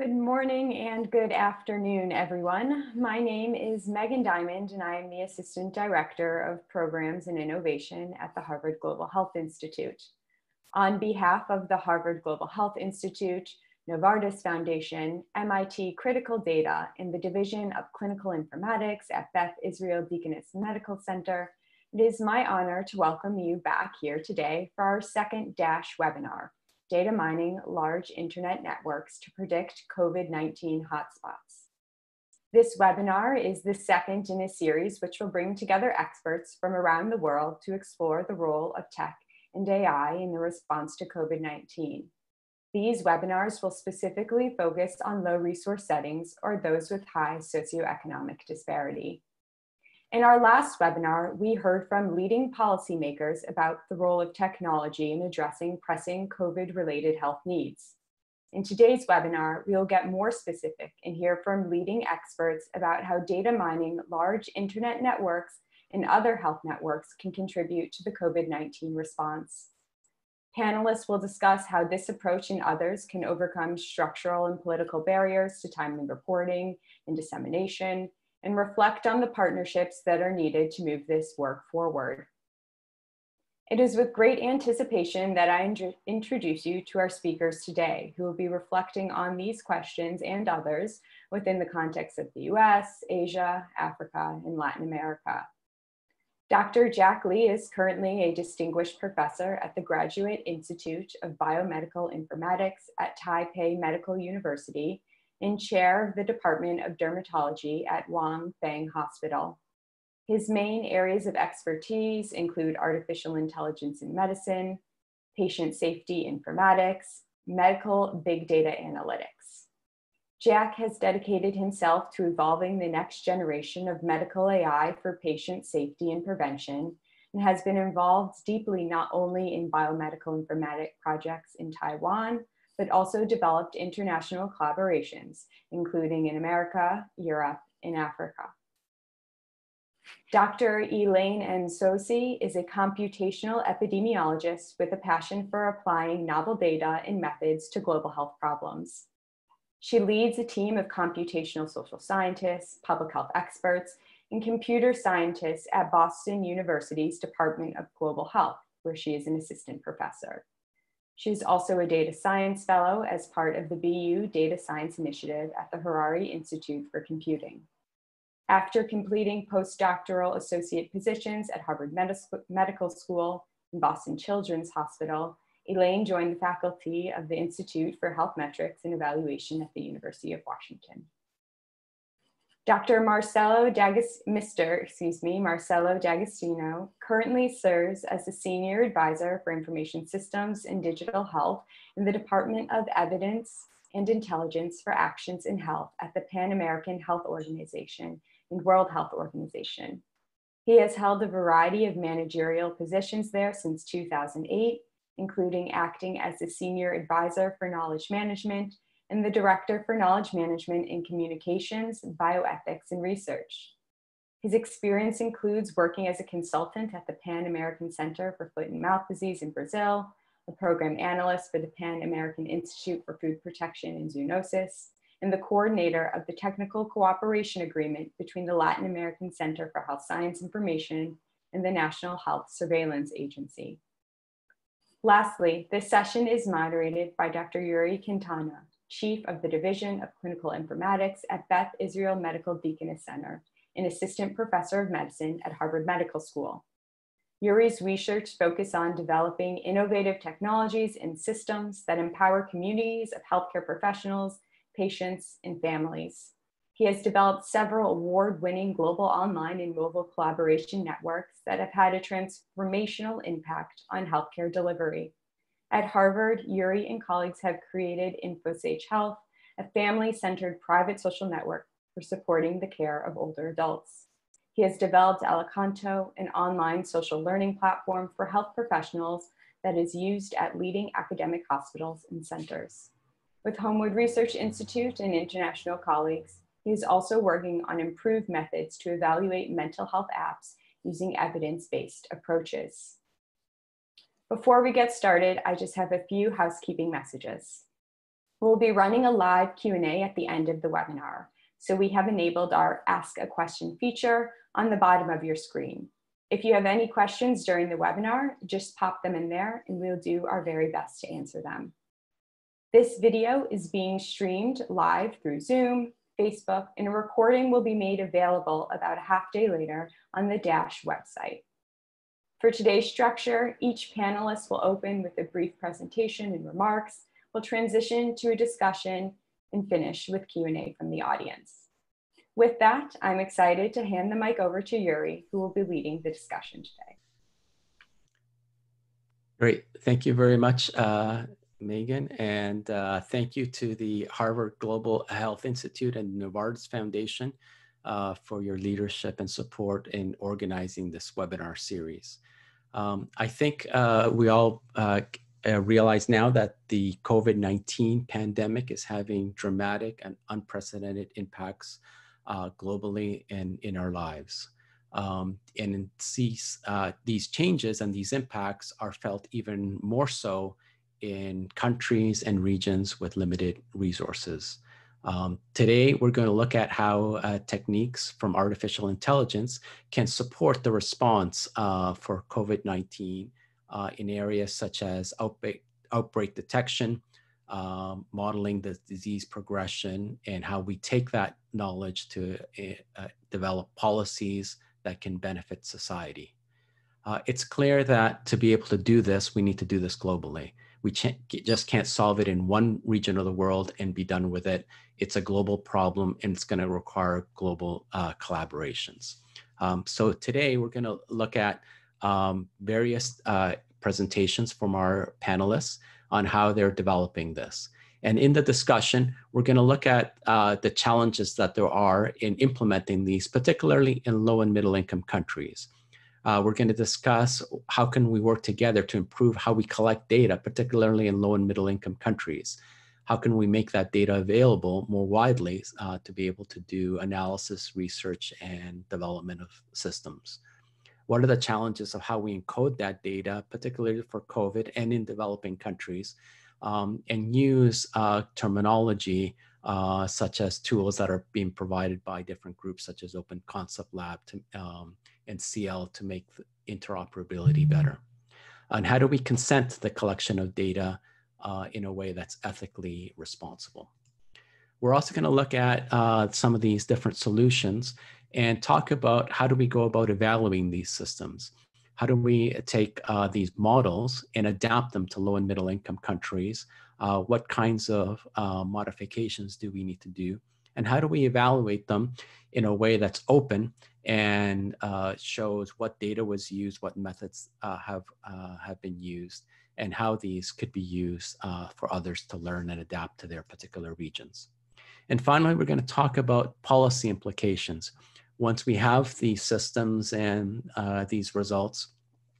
Good morning and good afternoon, everyone. My name is Megan Diamond, and I am the Assistant Director of Programs and Innovation at the Harvard Global Health Institute. On behalf of the Harvard Global Health Institute, Novartis Foundation, MIT Critical Data, and the Division of Clinical Informatics at Beth Israel Deaconess Medical Center, it is my honor to welcome you back here today for our second DASH webinar data mining large internet networks to predict COVID-19 hotspots. This webinar is the second in a series which will bring together experts from around the world to explore the role of tech and AI in the response to COVID-19. These webinars will specifically focus on low resource settings or those with high socioeconomic disparity. In our last webinar, we heard from leading policymakers about the role of technology in addressing pressing COVID-related health needs. In today's webinar, we'll get more specific and hear from leading experts about how data mining large internet networks and other health networks can contribute to the COVID-19 response. Panelists will discuss how this approach and others can overcome structural and political barriers to timely reporting and dissemination, and reflect on the partnerships that are needed to move this work forward. It is with great anticipation that I introduce you to our speakers today, who will be reflecting on these questions and others within the context of the US, Asia, Africa, and Latin America. Dr. Jack Li is currently a distinguished professor at the Graduate Institute of Biomedical Informatics at Taipei Medical University and chair of the Department of Dermatology at Wan Fang Hospital. His main areas of expertise include artificial intelligence in medicine, patient safety informatics, medical big data analytics. Jack has dedicated himself to evolving the next generation of medical AI for patient safety and prevention and has been involved deeply not only in biomedical informatic projects in Taiwan, but also developed international collaborations, including in America, Europe, and Africa. Dr. Elaine Nsoesie is a computational epidemiologist with a passion for applying novel data and methods to global health problems. She leads a team of computational social scientists, public health experts, and computer scientists at Boston University's Department of Global Health, where she is an assistant professor. She's also a data science fellow as part of the BU Data Science Initiative at the Hariri Institute for Computing. After completing postdoctoral associate positions at Harvard Medical School and Boston Children's Hospital, Elaine joined the faculty of the Institute for Health Metrics and Evaluation at the University of Washington. Dr. Marcelo D'Agostino, Mr. excuse me, Marcelo D'Agostino currently serves as the Senior Advisor for Information Systems and Digital Health in the Department of Evidence and Intelligence for Actions in Health at the Pan American Health Organization and World Health Organization. He has held a variety of managerial positions there since 2008, including acting as the Senior Advisor for Knowledge Management and the Director for Knowledge Management in Communications, Bioethics, and Research. His experience includes working as a consultant at the Pan American Center for Foot and Mouth Disease in Brazil, a program analyst for the Pan American Institute for Food Protection and Zoonosis, and the coordinator of the Technical Cooperation Agreement between the Latin American Center for Health Science Information and the National Health Surveillance Agency. Lastly, this session is moderated by Dr. Yuri Quintana, Chief of the Division of Clinical Informatics at Beth Israel Medical Deaconess Center and Assistant Professor of Medicine at Harvard Medical School. Yuri's research focuses on developing innovative technologies and systems that empower communities of healthcare professionals, patients, and families. He has developed several award-winning global online and mobile collaboration networks that have had a transformational impact on healthcare delivery. At Harvard, Yuri and colleagues have created InfoSage Health, a family-centered private social network for supporting the care of older adults. He has developed Alicanto, an online social learning platform for health professionals that is used at leading academic hospitals and centers. With Homewood Research Institute and international colleagues, he is also working on improved methods to evaluate mental health apps using evidence-based approaches. Before we get started, I just have a few housekeeping messages. We'll be running a live Q&A at the end of the webinar. So we have enabled our Ask a Question feature on the bottom of your screen. If you have any questions during the webinar, just pop them in there and we'll do our very best to answer them. This video is being streamed live through Zoom, Facebook, and a recording will be made available about a half day later on the DASH website. For today's structure, each panelist will open with a brief presentation and remarks, We'll transition to a discussion and finish with Q&A from the audience. With that, I'm excited to hand the mic over to Yuri, who will be leading the discussion today. Great. Thank you very much, uh, Megan. And uh, thank you to the Harvard Global Health Institute and Novartis Foundation uh, for your leadership and support in organizing this webinar series. Um, I think uh, we all uh, uh, realize now that the COVID-19 pandemic is having dramatic and unprecedented impacts uh, globally and in our lives. Um, and these, uh, these changes and these impacts are felt even more so in countries and regions with limited resources. Um, today, we're going to look at how uh, techniques from artificial intelligence can support the response uh, for COVID-19 uh, in areas such as outbreak, outbreak detection, um, modeling the disease progression, and how we take that knowledge to uh, develop policies that can benefit society. Uh, it's clear that to be able to do this, we need to do this globally. We just can't solve it in one region of the world and be done with it. It's a global problem and it's going to require global uh, collaborations. Um, so today we're going to look at um, various uh, presentations from our panelists on how they're developing this. And in the discussion, we're going to look at uh, the challenges that there are in implementing these, particularly in low and middle income countries. Uh, we're going to discuss how can we work together to improve how we collect data, particularly in low and middle income countries. How can we make that data available more widely uh, to be able to do analysis, research, and development of systems? What are the challenges of how we encode that data, particularly for COVID and in developing countries, um, and use uh, terminology uh, such as tools that are being provided by different groups such as Open Concept Lab to, um, and CL to make interoperability better. And how do we consent to the collection of data uh, in a way that's ethically responsible? We're also going to look at uh, some of these different solutions and talk about how do we go about evaluating these systems? How do we take uh, these models and adapt them to low and middle income countries? Uh, what kinds of uh, modifications do we need to do? And how do we evaluate them in a way that's open and uh, shows what data was used, what methods uh, have, uh, have been used, and how these could be used for others to learn and adapt to their particular regions. And finally, we're going to talk about policy implications once we have these systems and uh, these results,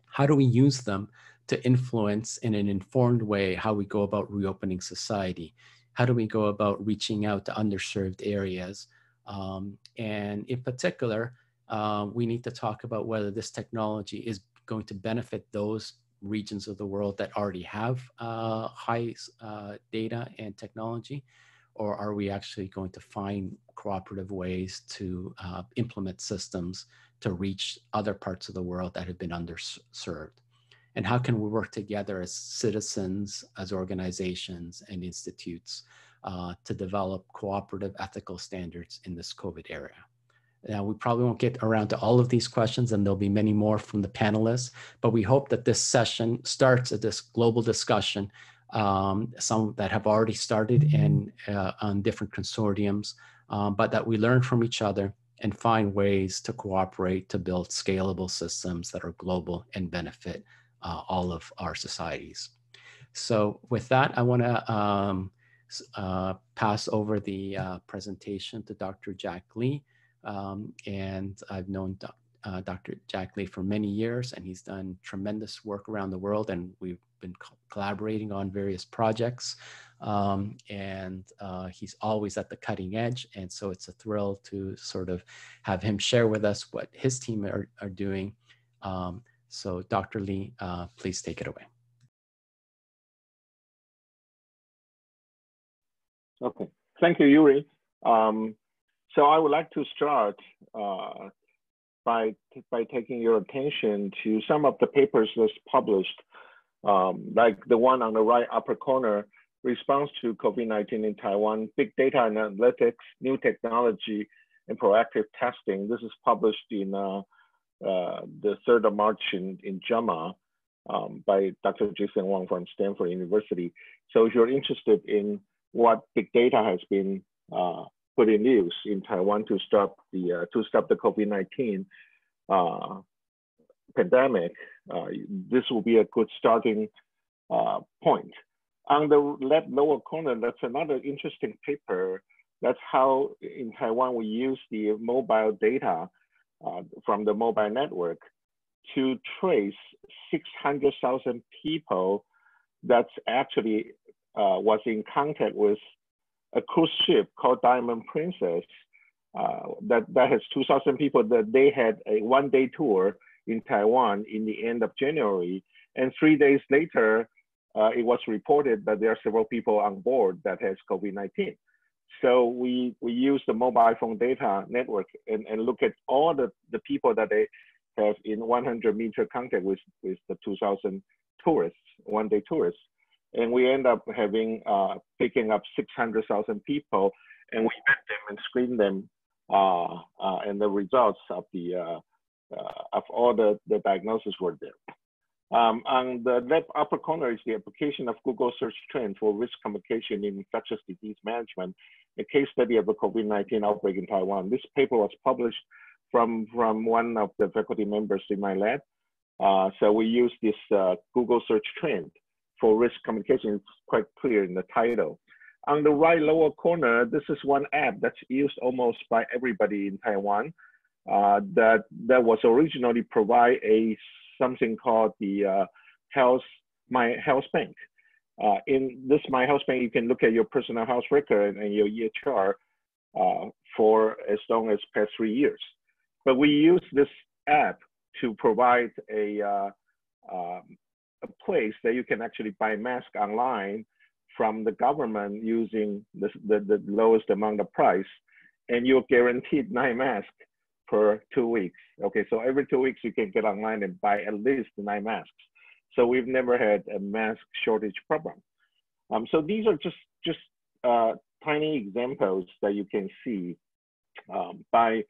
how do we use them to influence in an informed way how we go about reopening society? How do we go about reaching out to underserved areas? Um, and in particular, uh, we need to talk about whether this technology is going to benefit those regions of the world that already have uh, high uh, data and technology, or are we actually going to find cooperative ways to uh, implement systems to reach other parts of the world that have been underserved? And how can we work together as citizens, as organizations and institutes uh, to develop cooperative ethical standards in this COVID area? Now, we probably won't get around to all of these questions and there'll be many more from the panelists, but we hope that this session starts at this global discussion um, some that have already started in uh, on different consortiums, um, but that we learn from each other and find ways to cooperate to build scalable systems that are global and benefit uh, all of our societies. So with that, I want to um, uh, pass over the uh, presentation to Dr. Jack Li. Um, and I've known uh, Dr. Jack Li for many years, and he's done tremendous work around the world, and we've been co collaborating on various projects. Um, and uh, he's always at the cutting edge, and so it's a thrill to sort of have him share with us what his team are, are doing. Um, so Dr. Li, uh, please take it away. Okay, thank you, Yuri. Um, so I would like to start uh, by, by taking your attention to some of the papers that's published, um, like the one on the right upper corner, response to COVID-19 in Taiwan, big data and analytics, new technology, and proactive testing. This is published in uh, the 3rd of March in, in JAMA um, by Dr. Jason Wang from Stanford University. So if you're interested in what big data has been uh, put in use in Taiwan to stop the uh, to stop the COVID-19 uh, pandemic, uh, this will be a good starting uh, point. On the left lower corner, that's another interesting paper. That's how in Taiwan we use the mobile data uh, from the mobile network to trace 600,000 people that's actually uh, was in contact with a cruise ship called Diamond Princess uh, that, that has 2,000 people that they had a one day tour in Taiwan in the end of January. And three days later, uh, it was reported that there are several people on board that has COVID-19. So we, we use the mobile phone data network and, and look at all the, the people that they have in 100 meter contact with, with the 2,000 tourists, one day tourists and we end up having uh, picking up 600,000 people, and we vet them and screen them, uh, uh, and the results of the uh, uh, of all the the diagnoses were there. Um, on the left upper corner is the application of Google search trend for risk communication in infectious disease management, a case study of a COVID-19 outbreak in Taiwan. This paper was published from, from one of the faculty members in my lab. Uh, so we use this uh, Google search trend for risk communication It's quite clear in the title. On the right lower corner, this is one app that's used almost by everybody in Taiwan uh, that, that was originally provide a something called the uh, health, my health bank. Uh, in this my health bank, you can look at your personal health record and your EHR uh, for as long as past three years. But we use this app to provide a uh, um, a place that you can actually buy mask online from the government using the, the, the lowest amount of price and you're guaranteed nine masks per two weeks. Okay, so every two weeks you can get online and buy at least nine masks. So we've never had a mask shortage problem. Um, so these are just just uh, tiny examples that you can see um, by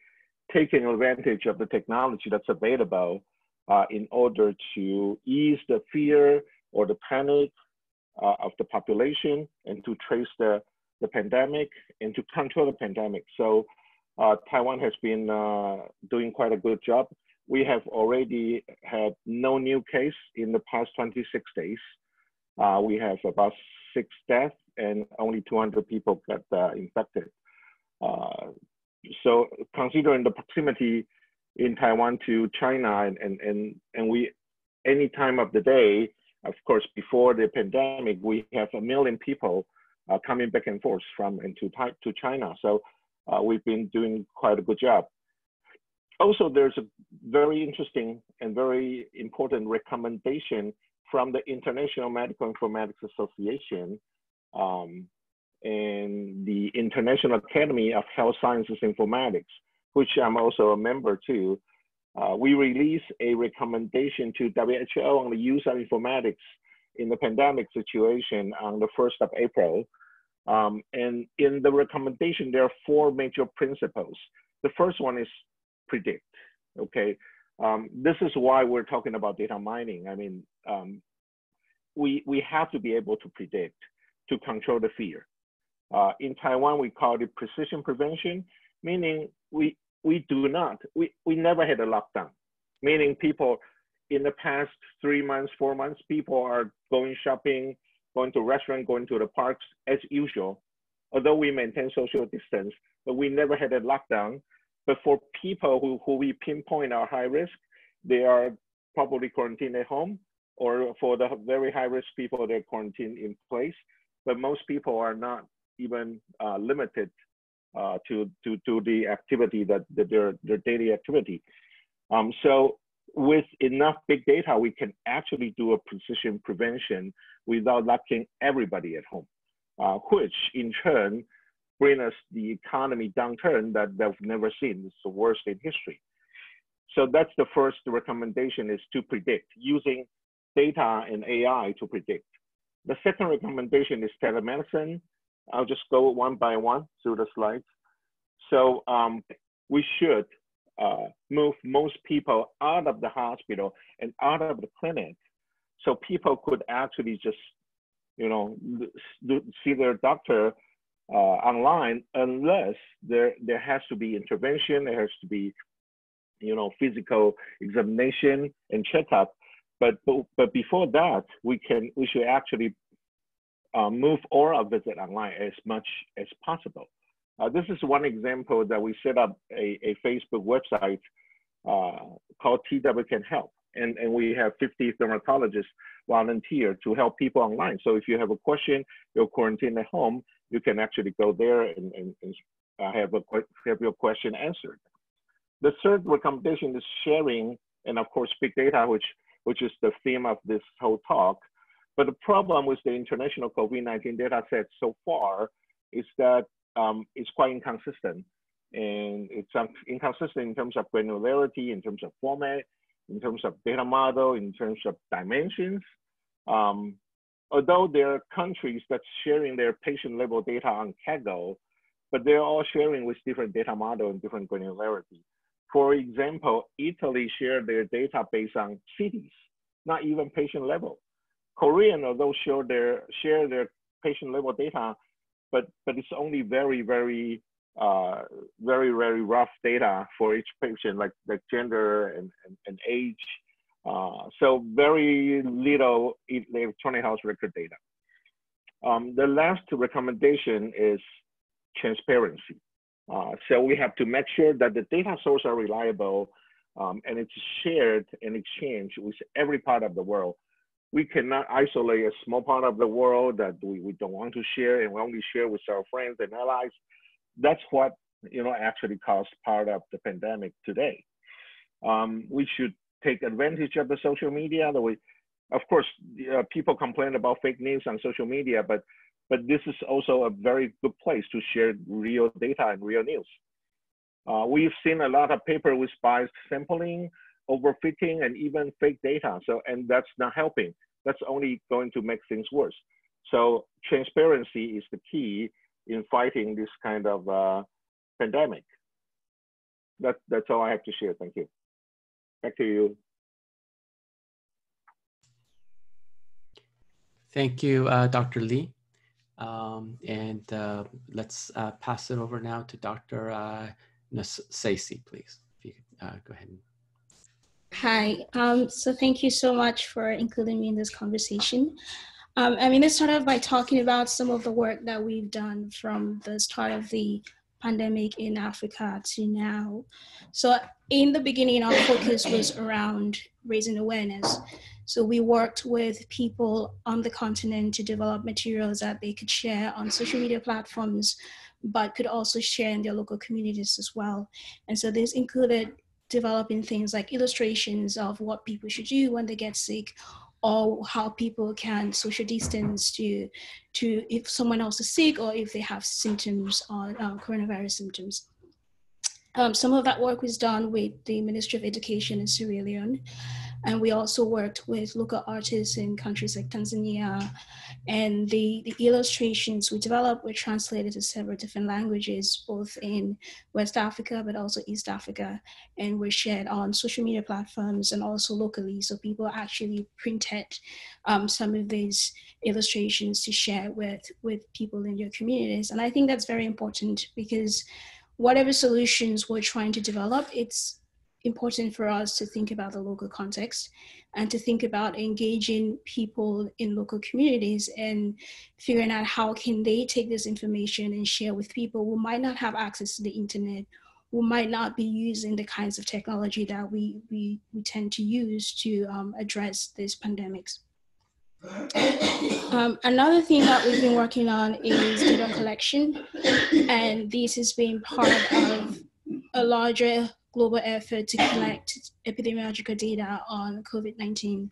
taking advantage of the technology that's available uh, in order to ease the fear or the panic uh, of the population and to trace the, the pandemic and to control the pandemic. So uh, Taiwan has been uh, doing quite a good job. We have already had no new case in the past 26 days. Uh, we have about six deaths and only 200 people got uh, infected. so considering the proximity in Taiwan to China, and and and, and we any time of the day, of course, before the pandemic, we have a million people uh, coming back and forth from and to to China. So uh, we've been doing quite a good job. Also, there's a very interesting and very important recommendation from the International Medical Informatics Association um, and the International Academy of Health Sciences Informatics which I'm also a member to, uh, we released a recommendation to WHO on the use of informatics in the pandemic situation on the 1st of April. Um, and in the recommendation, there are four major principles. The first one is predict, okay? Um, this is why we're talking about data mining. I mean, um, we, we have to be able to predict to control the fear. Uh, in Taiwan, we call it precision prevention, meaning we we do not. We we never had a lockdown, meaning people in the past three months, four months, people are going shopping, going to restaurant, going to the parks as usual. Although we maintain social distance, but we never had a lockdown. But for people who, who we pinpoint are high risk, they are probably quarantined at home, or for the very high risk people, they're quarantined in place. But most people are not even uh, limited uh, to, to, to the activity that, that their, their daily activity. Um, so with enough big data, we can actually do a precision prevention without locking everybody at home. uh, which in turn bring us the economy downturn that, we've never seen. It's the worst in history. So that's the first recommendation is to predict using data and AI to predict. The second recommendation is telemedicine. I'll just go one by one through the slides. So um, we should uh, move most people out of the hospital and out of the clinic so people could actually just, you know, see their doctor uh, online unless there, there has to be intervention, there has to be, you know, physical examination and checkup. But, but, but before that, we can, we should actually uh, move our visit online as much as possible. Uh, this is one example that we set up a, a Facebook website uh, called TW Can Help. And, and we have 50 dermatologists volunteer to help people online. So if you have a question, you're quarantined at home, you can actually go there and, and, and uh, have, a, have your question answered. The third recommendation is sharing, and of course, big data, which, which is the theme of this whole talk. But the problem with the international COVID-19 data set so far is that um, it's quite inconsistent. And it's inconsistent in terms of granularity, in terms of format, in terms of data model, in terms of dimensions. Um, although there are countries that's sharing their patient level data on Kaggle, but they're all sharing with different data model and different granularity. For example, Italy shared their data based on cities, not even patient level. Korean, although share their share their patient level data, but but it's only very very uh, very very rough data for each patient, like like gender and and, and age. Uh, so very little electronic health record data. Um, the last recommendation is transparency. Uh, so we have to make sure that the data sources are reliable um, and it's shared and exchanged with every part of the world we cannot isolate a small part of the world that we, we don't want to share and we only share with our friends and allies. That's what you know actually caused part of the pandemic today. Um, we should take advantage of the social media. That we, of course, uh, people complain about fake news on social media, but but this is also a very good place to share real data and real news. Uh, we've seen a lot of paper with biased sampling, overfitting and even fake data. So, and that's not helping. That's only going to make things worse. So transparency is the key in fighting this kind of uh, pandemic. That, that's all I have to share. Thank you. Back to you. Thank you, uh, Dr. Li. Um, and uh, let's uh, pass it over now to Dr. Uh, Nsoesie, please. If you could uh, go ahead and Hi, um, so thank you so much for including me in this conversation. Um, I mean, let's start off by talking about some of the work that we've done from the start of the pandemic in Africa to now. So in the beginning, our focus was around raising awareness. So we worked with people on the continent to develop materials that they could share on social media platforms, but could also share in their local communities as well. And so this included developing things like illustrations of what people should do when they get sick or how people can social distance to to if someone else is sick or if they have symptoms or um, coronavirus symptoms. Um, some of that work was done with the Ministry of Education in Sierra Leone. And we also worked with local artists in countries like Tanzania. And the, the illustrations we developed were translated to several different languages, both in West Africa, but also East Africa, and were shared on social media platforms and also locally. So people actually printed um, some of these illustrations to share with, with people in their communities. And I think that's very important because whatever solutions we're trying to develop, it's important for us to think about the local context and to think about engaging people in local communities and figuring out how can they take this information and share with people who might not have access to the internet who might not be using the kinds of technology that we, we, we tend to use to um, address these pandemics. Um, another thing that we've been working on is data collection, and this has been part of a larger global effort to collect epidemiological data on COVID 19.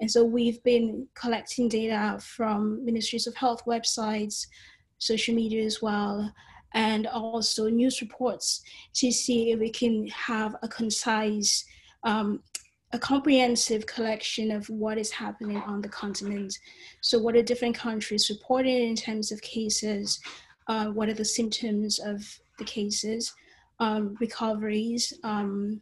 And so we've been collecting data from ministries of health websites, social media as well, and also news reports to see if we can have a concise, um, a comprehensive collection of what is happening on the continent. So, what are different countries reporting in terms of cases? Uh, what are the symptoms of the cases, um, recoveries, um,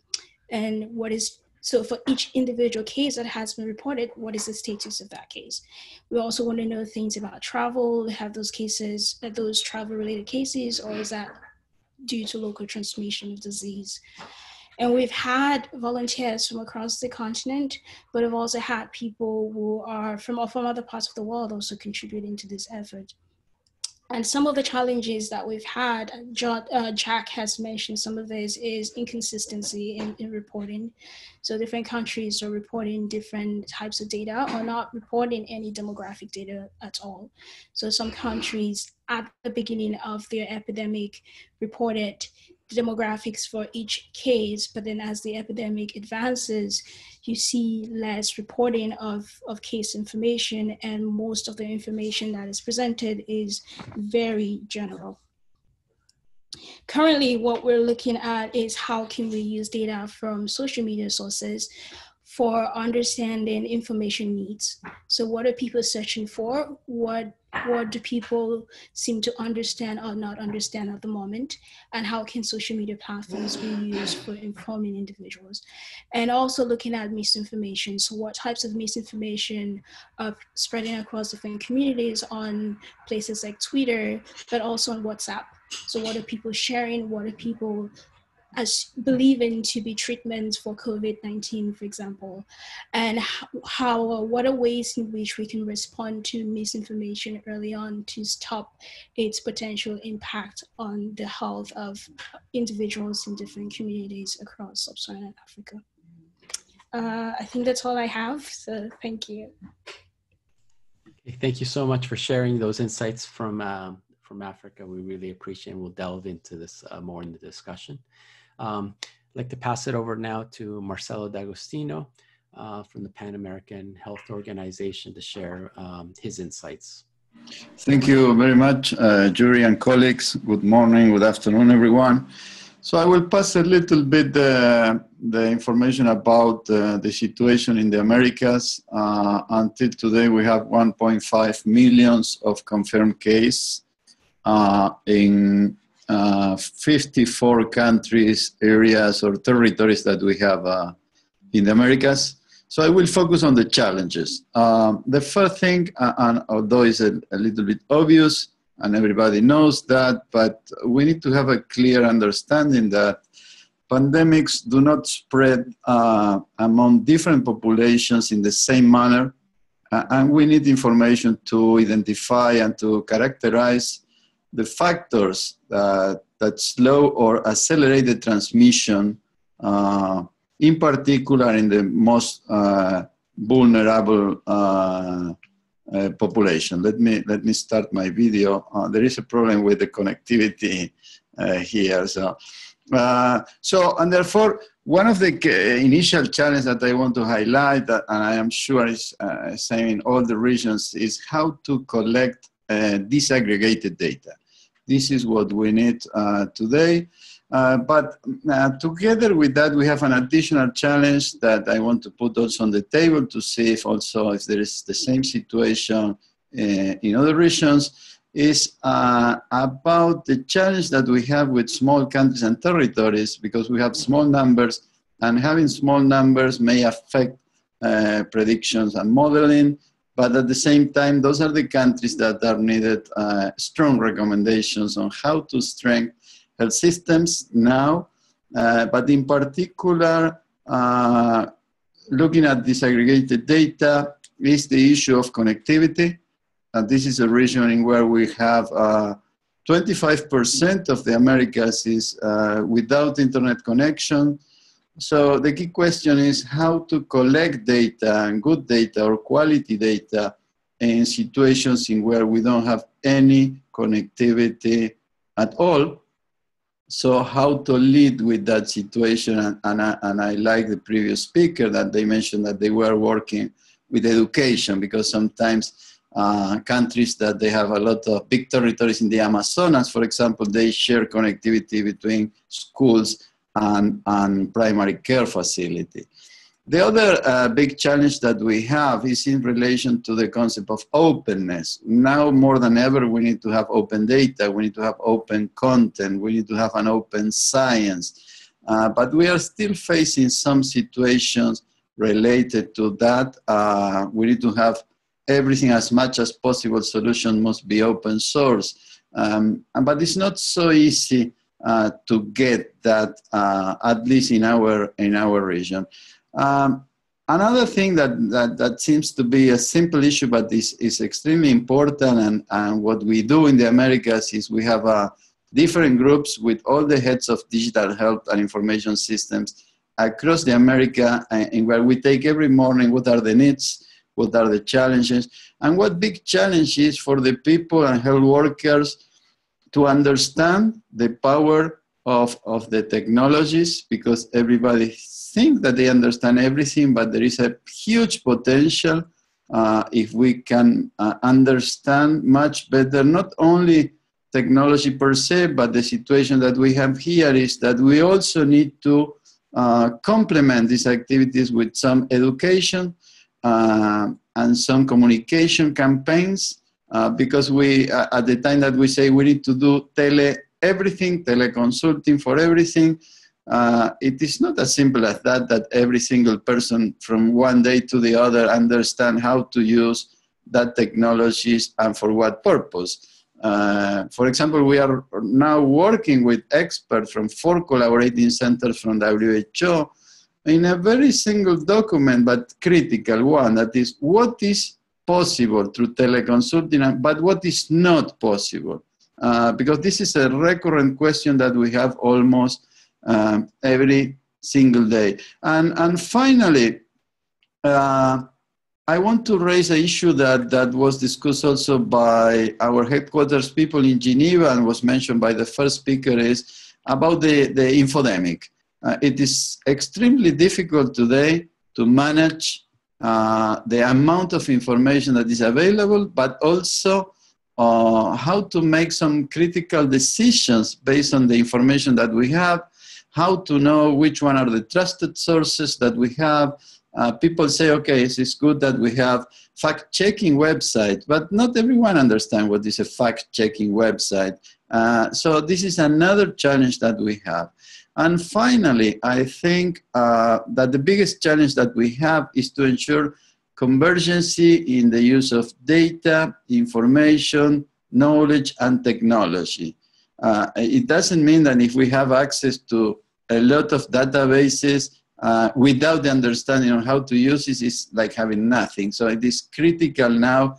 and what is so for each individual case that has been reported, what is the status of that case? We also want to know things about travel. Have those cases, those travel related cases, or is that due to local transmission of disease? And we've had volunteers from across the continent, but we've also had people who are from, from other parts of the world also contributing to this effort and some of the challenges that we've had, uh, Jack has mentioned some of this, is inconsistency in, in, reporting. So different countries are reporting different types of data or not reporting any demographic data at all. So some countries at the beginning of their epidemic reported demographics for each case, but then as the epidemic advances, you see less reporting of, of case information, and most of the information that is presented is very general. Currently, what we're looking at is how can we use data from social media sources for understanding information needs. So what are people searching for? What what do people seem to understand or not understand at the moment? And how can social media platforms be used for informing individuals? And also looking at misinformation. So what types of misinformation are spreading across different communities on places like Twitter, but also on WhatsApp. So what are people sharing? What are people as believing to be treatments for COVID-19, for example, and how, uh, what are ways in which we can respond to misinformation early on to stop its potential impact on the health of individuals in different communities across sub-Saharan Africa. Uh, I think that's all I have, so thank you. Okay, thank you so much for sharing those insights from, uh, from Africa. We really appreciate and we'll delve into this uh, more in the discussion. Um, I'd like to pass it over now to Marcelo D'Agostino uh, from the Pan American Health Organization to share um, his insights. Thank you very much, uh, Yuri and colleagues. Good morning, good afternoon, everyone. So I will pass a little bit uh, the information about uh, the situation in the Americas. Uh, until today, we have 1.5 millions of confirmed cases uh, in uh, 54 countries, areas, or territories that we have uh, in the Americas. So I will focus on the challenges. Um, the first thing, uh, and although it's a, a, little bit obvious and everybody knows that, but we need to have a clear understanding that pandemics do not spread uh, among different populations in the same manner. Uh, and we need information to identify and to characterize the factors that, that slow or accelerate the transmission, uh, in particular in the most uh, vulnerable uh, uh population. Let me, let me start my video. Uh, there is a problem with the connectivity uh, here. So, so, and therefore, one of the initial challenges that I want to highlight, and I am sure is same in all the regions, is how to collect disaggregated data. This is what we need uh, today. Uh, but uh, together with that, we have an additional challenge that I want to put also on the table to see if also if there is the same situation uh, in other regions is uh, about the challenge that we have with small countries and territories because we have small numbers and having small numbers may affect uh, predictions and modeling but at the same time, those are the countries that are needed uh, strong recommendations on how to strengthen health systems now, uh, but in particular, uh, looking at disaggregated data is the issue of connectivity. And this is a region in where we have 25% uh, of the Americas is uh, without internet connection, so the key question is how to collect data and good data or quality data in situations in where we don't have any connectivity at all. So how to lead with that situation, and, and, I, and I like the previous speaker that they mentioned that they were working with education because sometimes uh, countries that they have a lot of big territories in the Amazonas, for example, they share connectivity between schools and, and primary care facility. The other uh, big challenge that we have is in relation to the concept of openness. Now more than ever, we need to have open data, we need to have open content, we need to have an open science. Uh, but we are still facing some situations related to that. Uh, we need to have everything as much as possible solution must be open source. Um, but it's not so easy uh, to get that, uh, at least in our, in our region. Um, another thing that, that, that seems to be a simple issue, but is, is extremely important, and, and what we do in the Americas is we have uh, different groups with all the heads of digital health and information systems across the America, in where we take every morning what are the needs, what are the challenges, and what big challenge is for the people and health workers to understand the power of, of the technologies because everybody thinks that they understand everything, but there is a huge potential uh, if we can uh, understand much better, not only technology per se, but the situation that we have here is that we also need to uh, complement these activities with some education uh, and some communication campaigns, uh, because we, uh, at the time that we say we need to do tele everything, teleconsulting for everything, uh, it is not as simple as that, that every single person from one day to the other understand how to use that technologies and for what purpose. Uh, for example, we are now working with experts from four collaborating centers from WHO in a very single document, but critical one, that is what is possible through teleconsulting, but what is not possible. Uh, because this is a recurrent question that we have almost um, every single day. And, and finally, uh, I want to raise an issue that, that was discussed also by our headquarters people in Geneva and was mentioned by the first speaker is about the, the infodemic. Uh, it is extremely difficult today to manage uh, the amount of information that is available, but also uh, how to make some critical decisions based on the information that we have how to know which one are the trusted sources that we have. Uh, people say, okay, it's good that we have fact-checking website, but not everyone understands what is a fact-checking website. Uh, so this is another challenge that we have. And finally, I think uh, that the biggest challenge that we have is to ensure convergency in the use of data, information, knowledge, and technology. Uh, it doesn't mean that if we have access to a lot of databases uh, without the understanding of how to use it, it's like having nothing. So it is critical now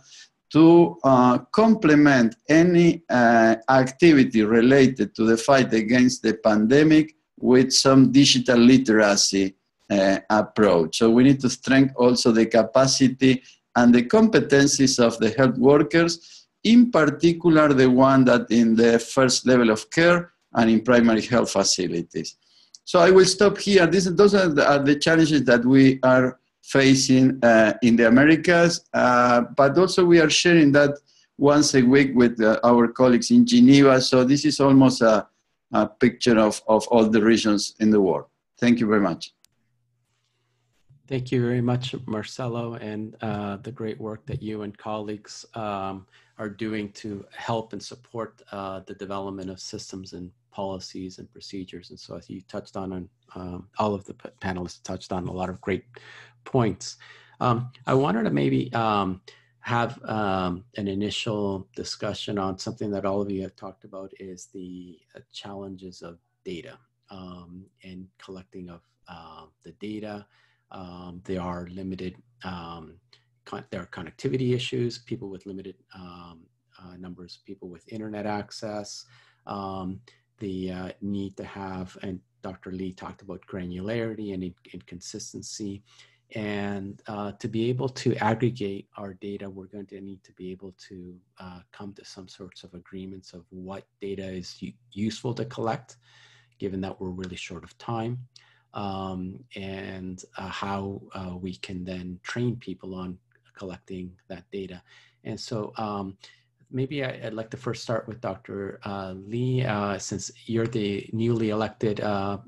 to uh, complement any uh, activity related to the fight against the pandemic with some digital literacy uh, approach. So we need to strengthen also the capacity and the competencies of the health workers in particular the one that in the first level of care and in primary health facilities. So I will stop here. This, those are the, are the challenges that we are facing uh, in the Americas, uh, but also we are sharing that once a week with uh, our colleagues in Geneva. So this is almost a, a picture of, of all the regions in the world. Thank you very much. Thank you very much, Marcelo, and uh, the great work that you and colleagues um, are doing to help and support uh, the development of systems and policies and procedures. And so, as you touched on, um, all of the panelists touched on a lot of great points. Um, I wanted to maybe um, have um, an initial discussion on something that all of you have talked about is the uh, challenges of data um, and collecting of uh, the data. Um, there are limited there are connectivity issues, people with limited um, uh, numbers people with internet access, um, the uh, need to have, and Dr. Li talked about granularity and inconsistency. And uh, to be able to aggregate our data, we're going to need to be able to uh, come to some sorts of agreements of what data is useful to collect, given that we're really short of time. um, and uh, how uh, we can then train people on collecting that data. And so um, maybe I, would like to first start with Dr. Uh, Li, uh, since you're the newly elected, uh,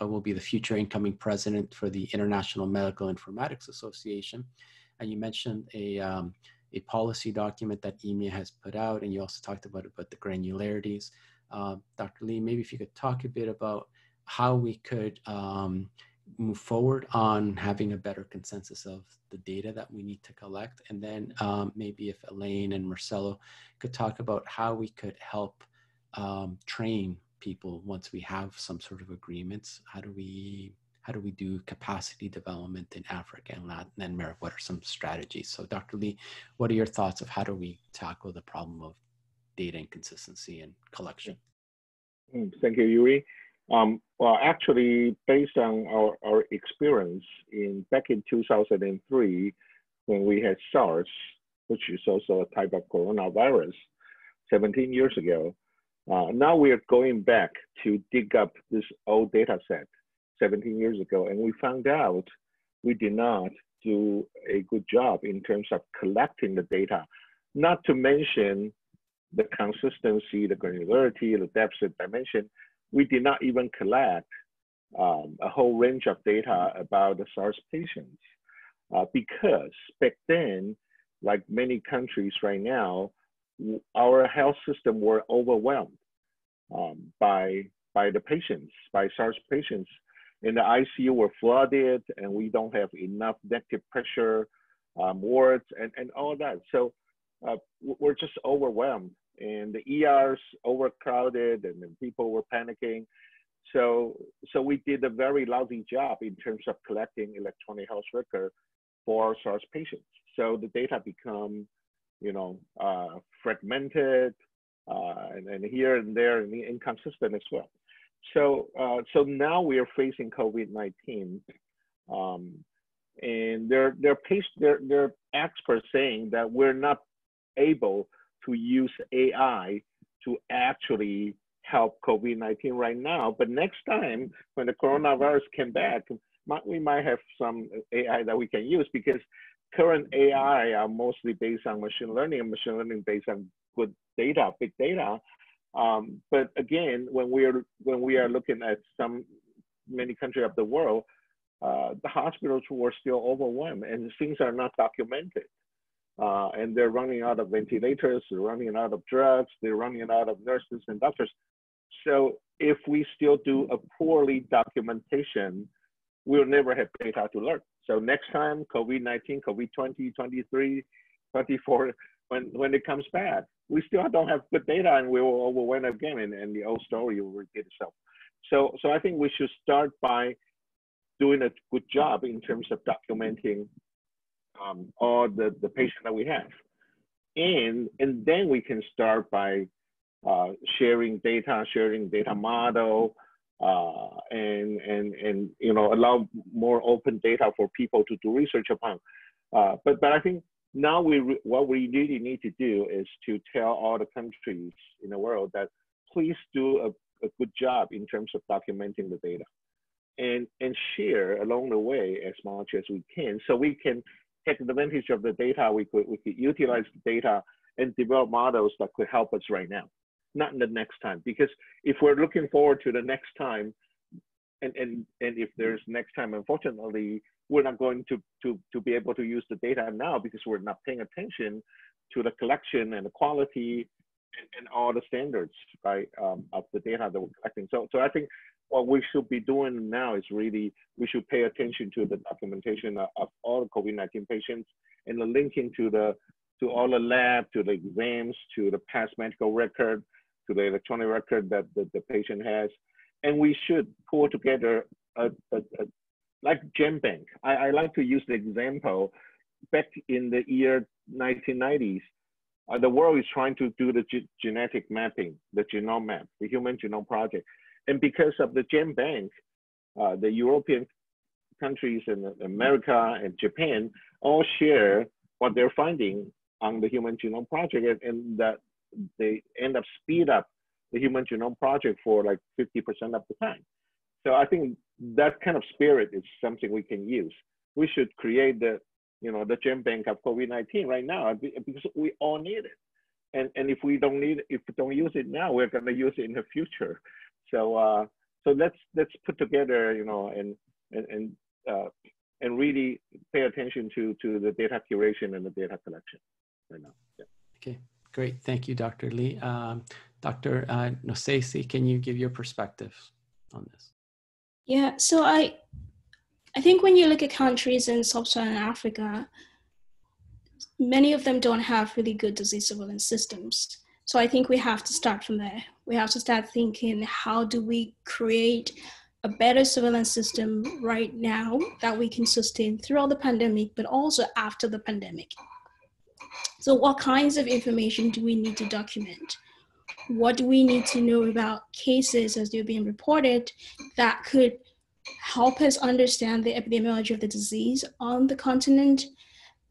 uh, will be the future incoming president for the International Medical Informatics Association. And you mentioned a, um, a policy document that IMIA has put out, and you also talked about, about the granularities. Uh, Dr. Li, maybe if you could talk a bit about how we could um, move forward on having a better consensus of the data that we need to collect. And then um, maybe if Elaine and Marcelo could talk about how we could help um, train people once we have some sort of agreements. How do we how do we do capacity development in Africa and Latin America? What are some strategies? So Dr. Li, what are your thoughts of how do we tackle the problem of data inconsistency and collection? Mm, thank you, Yuri. Um, well, actually, based on our, our experience in back in 2003, when we had SARS, which is also a type of coronavirus, 17 years ago, uh, now we are going back to dig up this old data set 17 years ago, and we found out we did not do a good job in terms of collecting the data, not to mention the consistency, the granularity, the depth, the dimension, we did not even collect um, a whole range of data about the SARS patients uh, because back then, like many countries right now, our health system were overwhelmed um, by by the patients, by SARS patients. In the ICU were flooded, and we don't have enough negative pressure um, wards and, and all that. So uh, we're just overwhelmed and the ERs overcrowded and then people were panicking. So, so we did a very lousy job in terms of collecting electronic health record for SARS patients. So the data become, you know, uh, fragmented uh, and, and, here and there and inconsistent as well. So, uh, so now we are facing COVID-19. Um, and there, there, there, there are experts saying that we're not able to use AI to actually help COVID-19 right now. But next time when the coronavirus came back, we might have some AI that we can use because current AI are mostly based on machine learning and machine learning based on good data, big data. Um, but again, when we are when we are looking at some many countries of the world, uh, the hospitals were still overwhelmed and things are not documented uh, and they're running out of ventilators, they're running out of drugs, they're running out of nurses and doctors. So if we still do a poorly documentation, we'll never have data to learn. So next time, COVID-19, COVID-20, 23, 24, when, when it comes back, we still don't have good data and we will overwhelm again and, and the old story will repeat itself. So, so I think we should start by doing a good job in terms of documenting um, all the, the patient that we have. And, and then we can start by uh, sharing data, sharing data model, uh, and, and, and you know, allow more open data for people to do research upon. Uh, but, but I think now we what we really need to do is to tell all the countries in the world that please do a, a good job in terms of documenting the data and, and share along the way as much as we can so we can take advantage of the data, we could, we could utilize the data and develop models that could help us right now, not in the next time. Because if we're looking forward to the next time, and, and, and if there's next time, unfortunately, we're not going to, to, to be able to use the data now because we're not paying attention to the collection and the quality and, and all the standards right, um, of the data that we're collecting. So, so I think what we should be doing now is really we should pay attention to the documentation of, of all COVID-19 patients and the linking to the to all the lab, to the exams, to the past medical record, to the electronic record that the, patient has. And we should pull together a, a, a like GenBank. I, I like to use the example back in the year 1990s, uh, the world is trying to do the genetic mapping, the genome map, the human genome project. And because of the GenBank, uh, the European countries and America and Japan all share what they're finding on the Human Genome Project, and, and that they end up speed up the Human Genome Project for like 50% of the time. so I think that kind of spirit is something we can use. We should create the, you know, the gene bank of COVID-19 right now because we all need it. And, and if we don't need, if we don't use it now, we're going to use it in the future. So, uh, so let's let's put together, you know, and and and uh, and really pay attention to to the data curation and the data collection right now. Yeah. Okay, great. Thank you, Dr. Li. Um, Dr. Uh, Nsoesie, can you give your perspective on this? Yeah, so I, I think when you look at countries in sub-Saharan Africa, many of them don't have really good disease surveillance systems. So I think we have to start from there. We have to start thinking, how do we create a better surveillance system right now that we can sustain throughout the pandemic, but also after the pandemic. So, what kinds of information do we need to document? What do we need to know about cases as they're being reported that could help us understand the epidemiology of the disease on the continent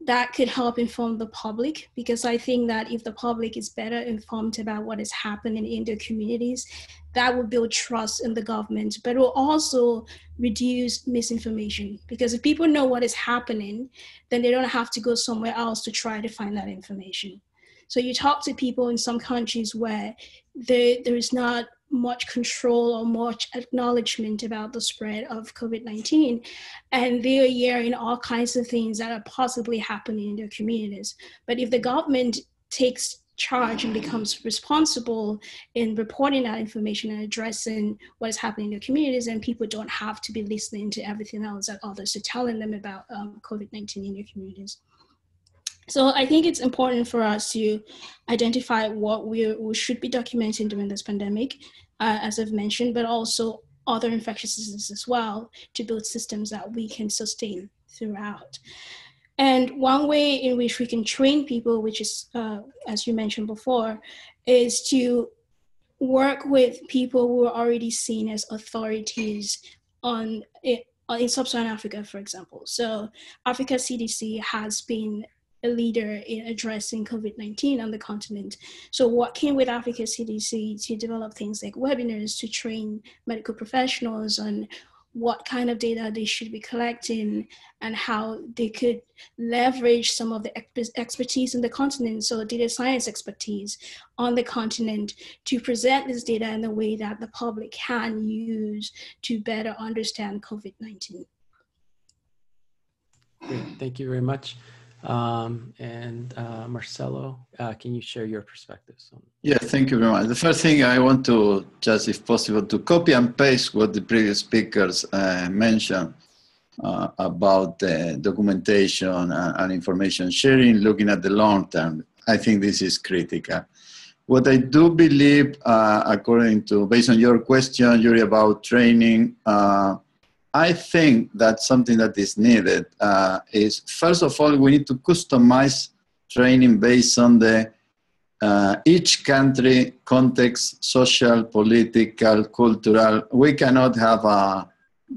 that could help inform the public because I think that if the public is better informed about what is happening in their communities, that will build trust in the government, but will also reduce misinformation because if people know what is happening, then they don't have to go somewhere else to try to find that information. So you talk to people in some countries where there, there is not much control or much acknowledgement about the spread of COVID 19. And they are hearing all kinds of things that are possibly happening in their communities. But if the government takes charge and becomes responsible in reporting that information and addressing what is happening in their communities, and people don't have to be listening to everything else that others are telling them about um, COVID 19 in their communities. So I think it's important for us to identify what we, we should be documenting during this pandemic, uh, as I've mentioned, but also other infectious diseases as well to build systems that we can sustain throughout. And one way in which we can train people, which is, uh, as you mentioned before, is to work with people who are already seen as authorities on it, in sub-Saharan Africa, for example. So Africa CDC has been a leader in addressing COVID 19 on the continent. So, working with Africa CDC to develop things like webinars to train medical professionals on what kind of data they should be collecting and how they could leverage some of the expertise in the continent, so data science expertise on the continent, to present this data in a way that the public can use to better understand COVID 19. Great, thank you very much. Um, and uh, Marcelo, uh, can you share your perspectives? On- yeah, thank you very much. The first thing I want to just, if possible, to copy and paste what the previous speakers uh, mentioned uh, about the documentation and, and, information sharing, looking at the long term. I think this is critical. What I do believe, uh, according to, based on your question, Yuri, about training, uh, I think that something that is needed uh, is first of all we need to customize training based on the uh, each country context, social, political, cultural. We cannot have a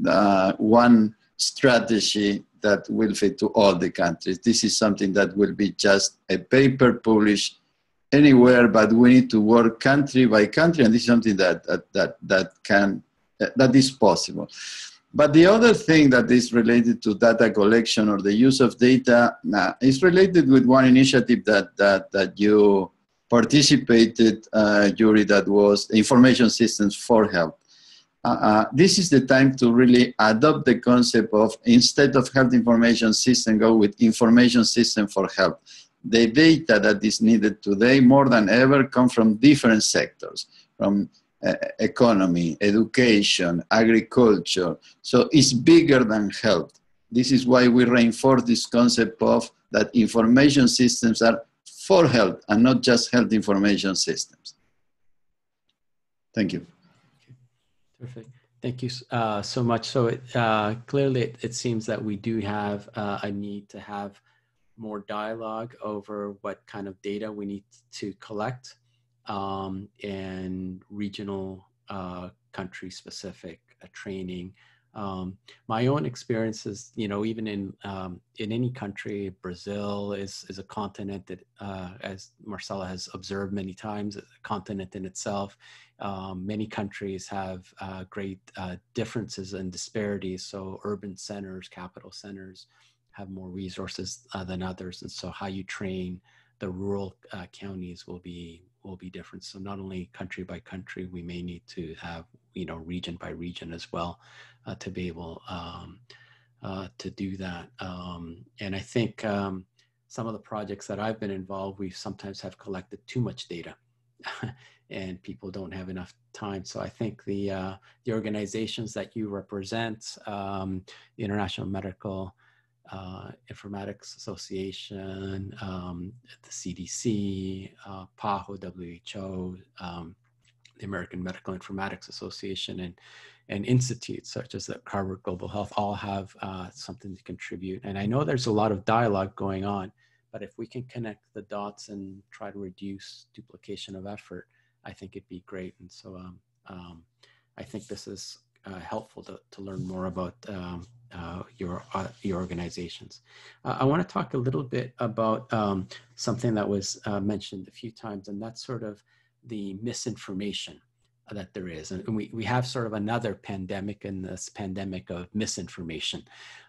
uh, one strategy that will fit to all the countries. This is something that will be just a paper published anywhere, but we need to work country by country, and this is something that that that, that can that is possible. But the other thing that is related to data collection or the use of data is related with one initiative that, that, that you participated, uh, Yuri, that was information systems for health. Uh, uh, this is the time to really adopt the concept of instead of health information system, go with information system for health. The data that is needed today more than ever come from different sectors, from economy, education, agriculture. So it's bigger than health. This is why we reinforce this concept of that information systems are for health and not just health information systems. Thank you. Perfect. Thank you uh, so much. So it, uh, clearly, it, it, seems that we do have uh, a need to have more dialogue over what kind of data we need to collect um, and regional uh, country specific uh, training. Um, my own experiences, you know, even in um, in any country, Brazil is is a continent that, uh, as Marcelo has observed many times, a continent in itself. um, many countries have uh, great uh, differences and disparities. So urban centers, capital centers have more resources uh, than others. And so how you train the rural uh, counties will be will be different. So not only country by country, we may need to have, you know, region by region as well uh, to be able um, uh, to do that. Um, and I think um, some of the projects that I've been involved, we sometimes have collected too much data and people don't have enough time. So I think the, uh, the organizations that you represent, um, International Medical uh, Informatics Association, um, the CDC, uh, PAHO, WHO, um, the American Medical Informatics Association, and, and institutes such as the Harvard Global Health all have uh, something to contribute. And I know there's a lot of dialogue going on, but if we can connect the dots and try to reduce duplication of effort, I think it'd be great. And so um, um, I think this is uh, helpful to, to learn more about um, uh, your uh, your organizations. Uh, I want to talk a little bit about um, something that was uh, mentioned a few times, and that's sort of the misinformation that there is. And we, we have sort of another pandemic in this pandemic of misinformation,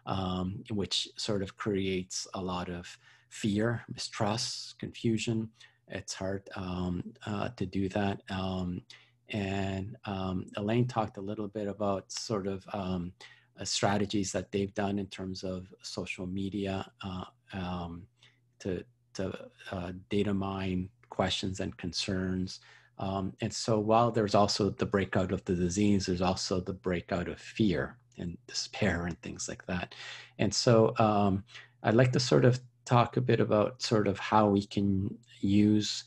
um, which sort of creates a lot of fear, mistrust, confusion. It's hard um, uh, to do that. Um, and um, Elaine talked a little bit about sort of um, uh, strategies that they've done in terms of social media uh, um, to, to uh, data mine questions and concerns. Um, and so while there's also the breakout of the disease, there's also the breakout of fear and despair and things like that. And so um, I'd like to sort of talk a bit about sort of how we can use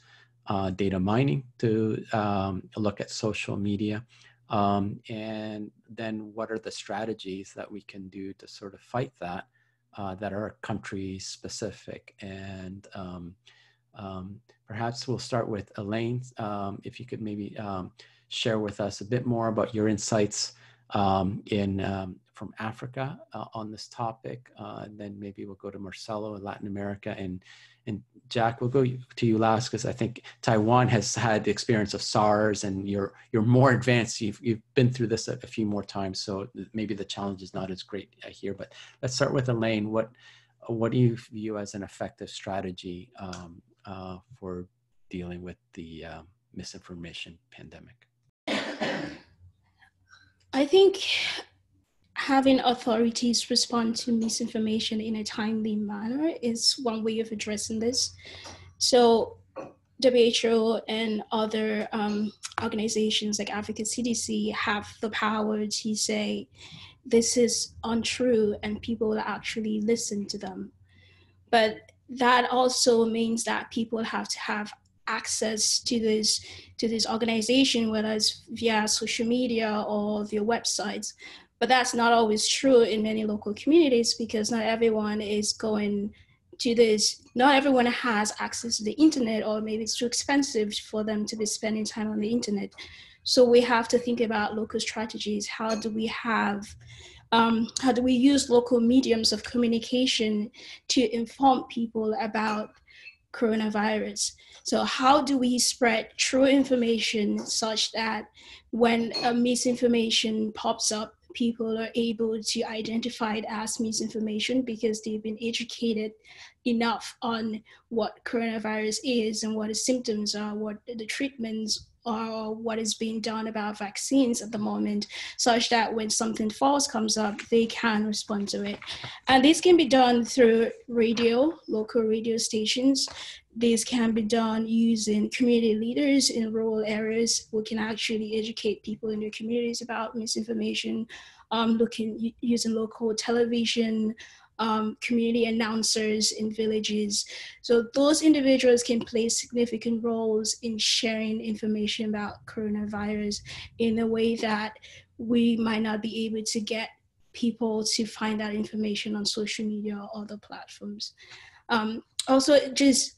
uh, data mining to um, look at social media. Um, and then what are the strategies that we can do to sort of fight that uh, that are country specific and um, um, perhaps we'll start with Elaine. Um, if you could maybe um, share with us a bit more about your insights in from Africa uh, on this topic, uh, and then maybe we'll go to Marcelo in Latin America, and and Jack, we'll go to you last because I think Taiwan has had the experience of SARS, and you're you're more advanced. You've you've been through this a, a few more times, so maybe the challenge is not as great here. But let's start with Elaine. What what do you view as an effective strategy um, uh, for dealing with the uh, misinformation pandemic? I think having authorities respond to misinformation in a timely manner is one way of addressing this. So, WHO and other um, organizations like Africa CDC have the power to say this is untrue and people will actually listen to them. But that also means that people have to have access to this to this organization, whether it's via social media or via websites. But that's not always true in many local communities because not everyone is going to this. Not everyone has access to the internet, or maybe it's too expensive for them to be spending time on the internet. So we have to think about local strategies. How do we have um, how do we use local mediums of communication to inform people about coronavirus? So, how do we spread true information such that when a misinformation pops up, people are able to identify it as misinformation because they've been educated enough on what coronavirus is and what its symptoms are, what the treatments or what is being done about vaccines at the moment, such that when something false comes up, they can respond to it. And this can be done through radio, local radio stations. This can be done using community leaders in rural areas who can actually educate people in their communities about misinformation, um, looking using local television, um, community announcers in villages. So those individuals can play significant roles in sharing information about coronavirus in a way that we might not be able to get people to find that information on social media or other platforms. Um, also, just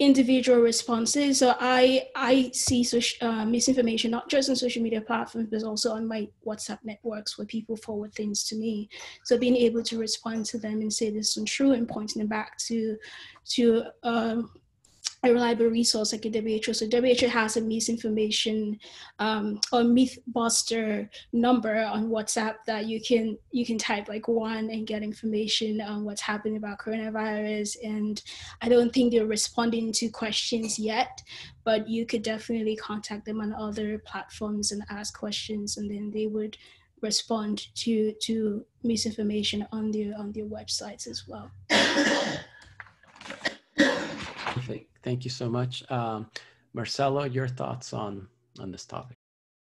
individual responses. So I I see social, uh, misinformation not just on social media platforms, but also on my WhatsApp networks where people forward things to me. So being able to respond to them and say this is untrue and pointing them back to to um, a reliable resource like a WHO. So WHO has a misinformation um, or mythbuster number on WhatsApp that you can you can type like one and get information on what's happening about coronavirus. And I don't think they're responding to questions yet, but you could definitely contact them on other platforms and ask questions, and then they would respond to to misinformation on their on their websites as well. Thank you so much. Um, Marcelo, your thoughts on, on this topic?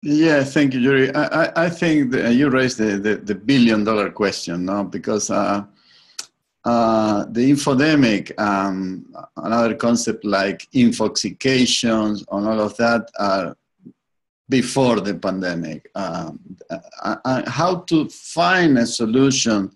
Yeah, thank you, Yuri. I, I think you raised the, the, the, billion dollar question, no? because uh, uh, the infodemic, um, another concept like infoxications and all of that are before the pandemic. Um, uh, uh how to find a solution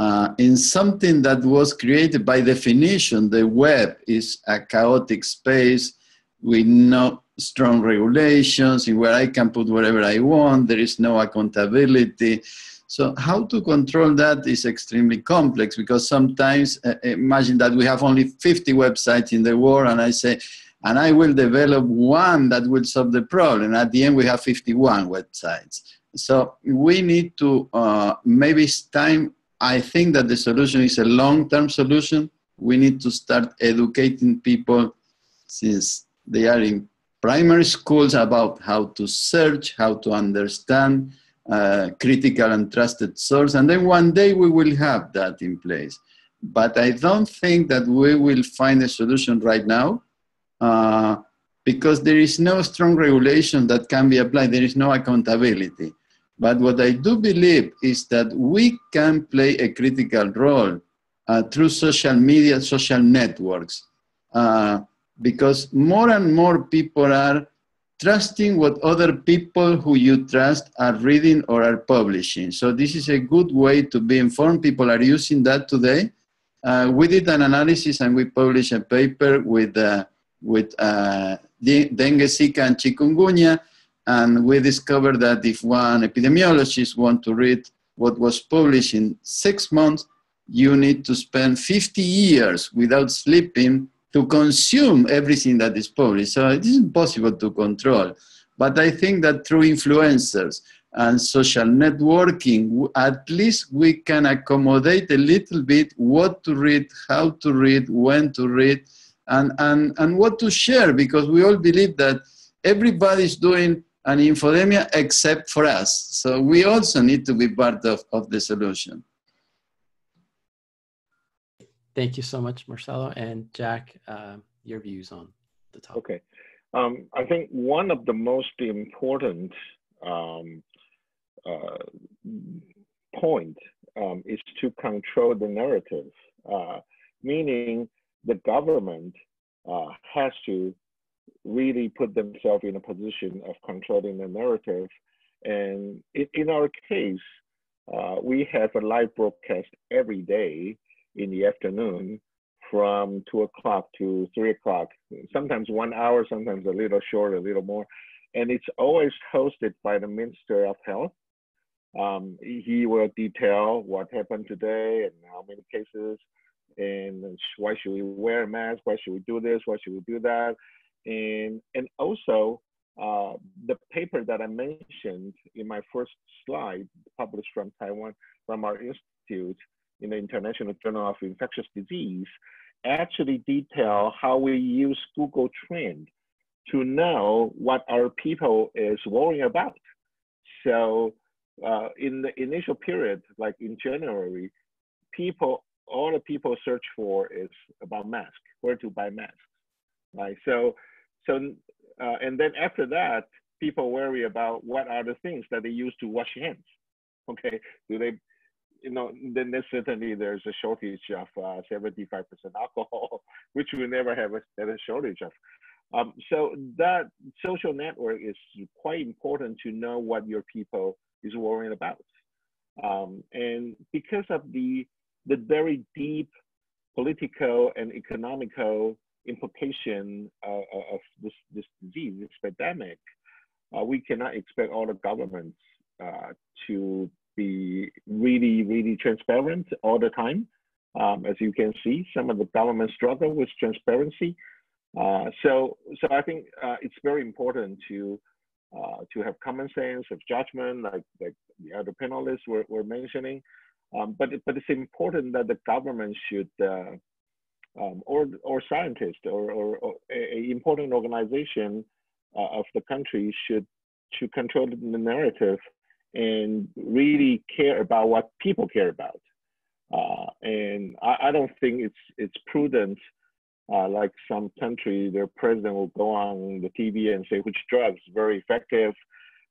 uh, in something that was created by definition, the web is a chaotic space with no strong regulations in where I can put whatever I want. There is no accountability. So how to control that is extremely complex because sometimes uh, imagine that we have only 50 websites in the world and I say, and I will develop one that will solve the problem. At the end, we have 51 websites. So we need to, uh, maybe it's time I think that the solution is a long-term solution. We need to start educating people since they are in primary schools about how to search, how to understand uh, critical and trusted source. And then one day we will have that in place. But I don't think that we will find a solution right now uh, because there is no strong regulation that can be applied. There is no accountability. But what I do believe is that we can play a critical role uh, through social media, social networks, uh, because more and more people are trusting what other people who you trust are reading or are publishing. So this is a good way to be informed. People are using that today. Uh, we did an analysis and we published a paper with, uh, with uh, dengue, Zika, and chikungunya and we discovered that if one epidemiologist want to read what was published in six months, you need to spend 50 years without sleeping to consume everything that is published. So it is impossible to control. But I think that through influencers and social networking, at least we can accommodate a little bit what to read, how to read, when to read, and, and, and what to share, because we all believe that everybody's doing and infodemia except for us. So we also need to be part of, of the solution. Thank you so much, Marcelo. And Jack, uh, your views on the topic. Okay. Um, I think one of the most important um, uh, point um, is to control the narrative, uh, meaning the government uh, has to really put themselves in a position of controlling the narrative. And in, our case, uh, we have a live broadcast every day in the afternoon from two o'clock to three o'clock, sometimes one hour, sometimes a little short, a little more. And it's always hosted by the Minister of Health. Um, he will detail what happened today and how many cases and why should we wear a mask, why should we do this, why should we do that, and, and also, uh, the paper that I mentioned in my first slide, published from Taiwan, from our institute in the International Journal of Infectious Disease, actually detail how we use Google Trend to know what our people is worrying about. So uh, in the initial period, like in January, people, all the people search for is about mask, where to buy masks, right? So so, uh, and then after that, people worry about what are the things that they use to wash hands. Okay, do they, you know, then certainly there's a shortage of 75% uh, alcohol, which we never have a, a shortage of. Um, so that social network is quite important to know what your people is worrying about. Um, and because of the, the very deep political and economical implication uh, uh, of this, this disease, this pandemic, uh, we cannot expect all the governments uh, to be really, really transparent all the time. Um, as you can see, some of the governments struggle with transparency. Uh, so, so I think uh, it's very important to to have common sense of judgment, like like the other panelists were, were mentioning. Um, but but it's important that the government should um, or or scientists or, or, or a, important organization uh, of the country should should control the narrative and really care about what people care about. Uh, and I, I, don't think it's it's prudent. Uh, like some country, their president will go on the TV and say which drugs very effective.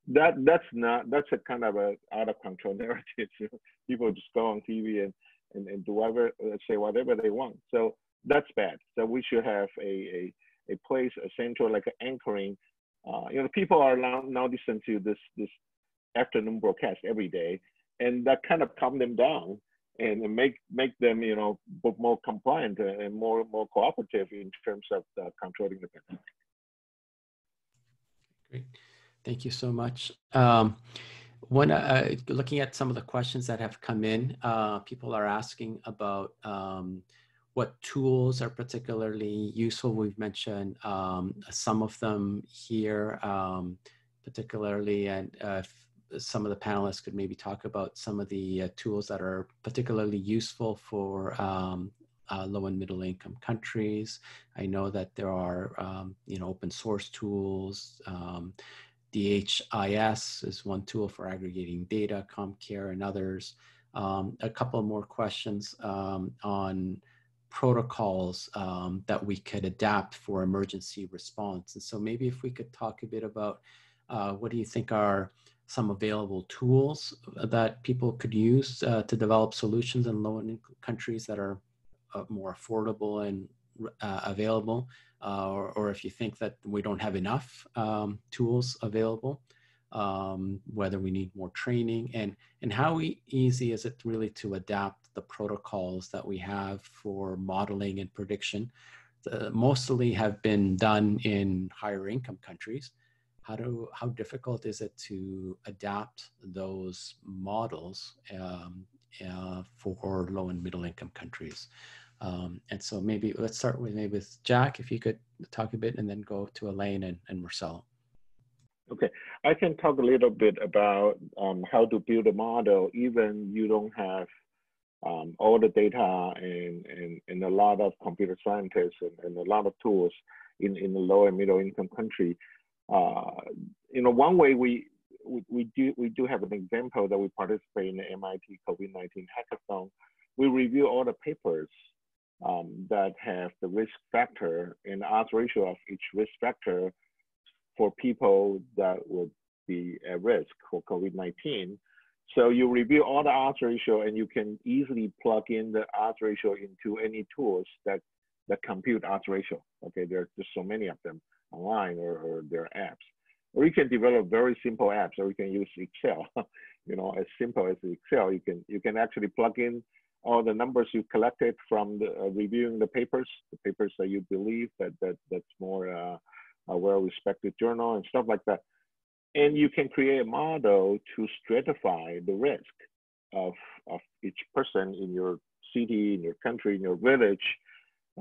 That that's not that's a kind of a out of control narrative. People just go on TV and and, and do whatever say whatever they want. So that's bad. So we should have a a, a place, a center, like an anchoring. Uh, you know, people are now now listening to this this afternoon broadcast every day, and that kind of calm them down and make make them you know more compliant and more more cooperative in terms of uh, controlling the pandemic. Great, thank you so much. Um, when uh, looking at some of the questions that have come in, uh, people are asking about um, what tools are particularly useful. We've mentioned um, some of them here, um, particularly, and uh, some of the panelists could maybe talk about some of the uh, tools that are particularly useful for um, uh, low and middle income countries. I know that there are, um, you know, open source tools. Um, DHIS is one tool for aggregating data, CommCare and others. Um, a couple more questions on protocols um, that we could adapt for emergency response. And so maybe if we could talk a bit about uh, what do you think are some available tools that people could use uh, to develop solutions in low income countries that are uh, more affordable and uh, available, uh, or, or, if you think that we don't have enough um, tools available, um, whether we need more training, and, and how easy is it really to adapt the protocols that we have for modeling and prediction. The, mostly have been done in higher income countries, how do how difficult is it to adapt those models um, uh, for low and middle income countries? Um, and so maybe let's start with maybe with Jack, if you could talk a bit, and then go to Elaine and, and Marcel. Okay, I can talk a little bit about um, how to build a model, even you don't have um, all the data and, and, and a lot of computer scientists and, and a lot of tools in, in the low and middle income country uh, you know, one way we, we, we, do we do have an example that we participate in the MIT COVID-19 hackathon. We review all the papers um, that have the risk factor and odds ratio of each risk factor for people that would be at risk for COVID-19. So you review all the odds ratio and you can easily plug in the odds ratio into any tools that, that compute odds ratio. Okay, there's just so many of them online or, or their apps. Or you can develop very simple apps, or you can use Excel. you know, as simple as Excel, you can you can actually plug in all the numbers you collected from the, uh, reviewing the papers, the papers that you believe that that that's more uh, a well-respected journal and stuff like that. And you can create a model to stratify the risk of of each person in your city, in your country, in your village,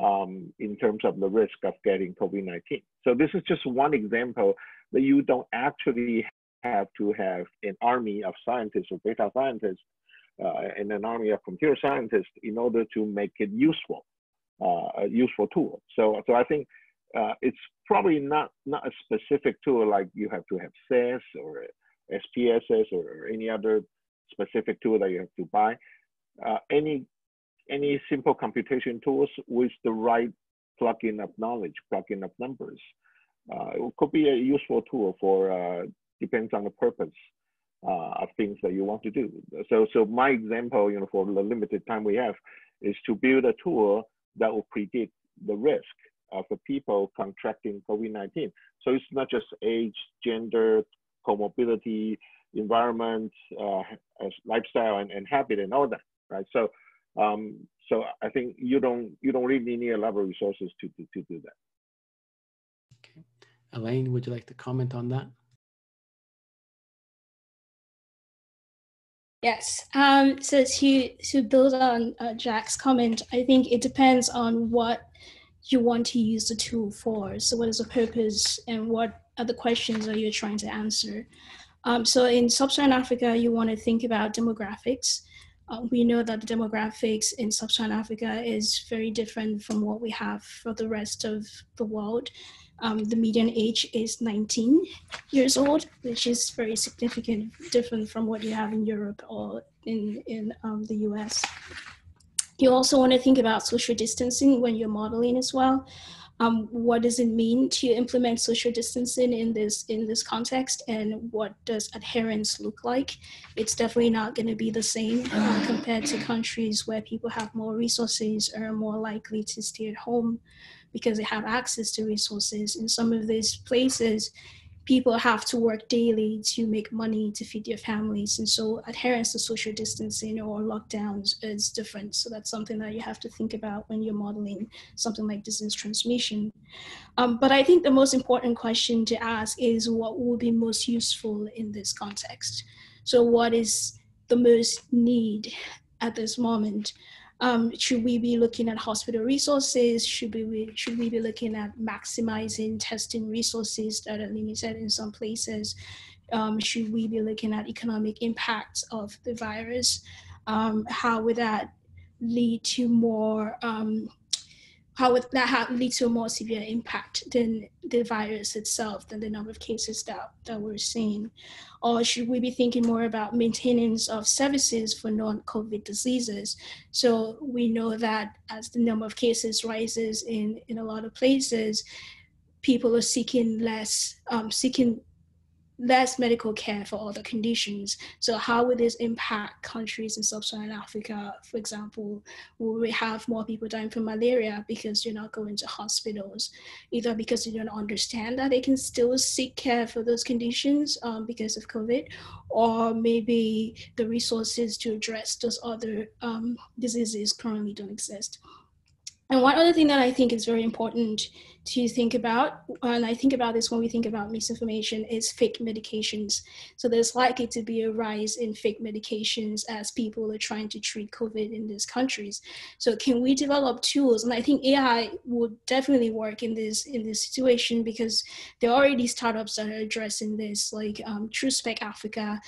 um, in terms of the risk of getting COVID-19. So this is just one example that you don't actually have to have an army of scientists or data scientists uh, and an army of computer scientists in order to make it useful, uh, a useful tool. So, so I think uh, it's probably not, not a specific tool like you have to have SAS or SPSS or any other specific tool that you have to buy. Uh, any any simple computation tools with the right plugin of knowledge, plugin of numbers. Uh, it could be a useful tool for, uh, depends on the purpose uh, of things that you want to do. So, so my example, you know, for the limited time we have, is to build a tool that will predict the risk of the people contracting COVID-19. So it's not just age, gender, comorbidity, environment, uh, lifestyle, and, and habit, and all that, right? So um, so I think you don't you don't really need a lot of resources to, to, to do that. Okay. Elaine, would you like to comment on that? Yes. Um, so to to build on uh, Jack's comment, I think it depends on what you want to use the tool for. So, what is the purpose and what are the questions are you trying to answer? Um, so, in sub Saharan Africa, you want to think about demographics. Uh, we know that the demographics in sub Saharan Africa is very different from what we have for the rest of the world. Um, the median age is 19 years old, which is very significant, different from what you have in Europe or in, in um, the US. You also want to think about social distancing when you're modeling as well. Um, what does it mean to implement social distancing in this in this context, and what does adherence look like? It's definitely not going to be the same uh, compared to countries where people have more resources or are more likely to stay at home because they have access to resources. In some of these places, people have to work daily to make money to feed their families. And so adherence to social distancing or lockdowns is different. So that's something that you have to think about when you're modeling something like disease transmission. Um, but I think the most important question to ask is what will be most useful in this context? So what is the most need at this moment? Um, should we be looking at hospital resources? Should we, should we be looking at maximizing testing resources that are limited in some places? Um, should we be looking at economic impacts of the virus? Um, how would that lead to more um, how would that have, lead to a more severe impact than the virus itself, than the number of cases that, that we're seeing? Or should we be thinking more about maintenance of services for non-COVID diseases? So we know that as the number of cases rises in, in a lot of places, people are seeking less, um, seeking less medical care for other conditions. So how would this impact countries in sub-Saharan Africa, for example, will we have more people dying from malaria because you're not going to hospitals, either because you don't understand that they can still seek care for those conditions um, because of COVID, or maybe the resources to address those other um, diseases currently don't exist. And one other thing that I think is very important to think about, and I think about this when we think about misinformation, is fake medications. So there's likely to be a rise in fake medications as people are trying to treat COVID in these countries. So can we develop tools? And I think AI would definitely work in this in this situation because there are already startups that are addressing this, like um, TruSpec Africa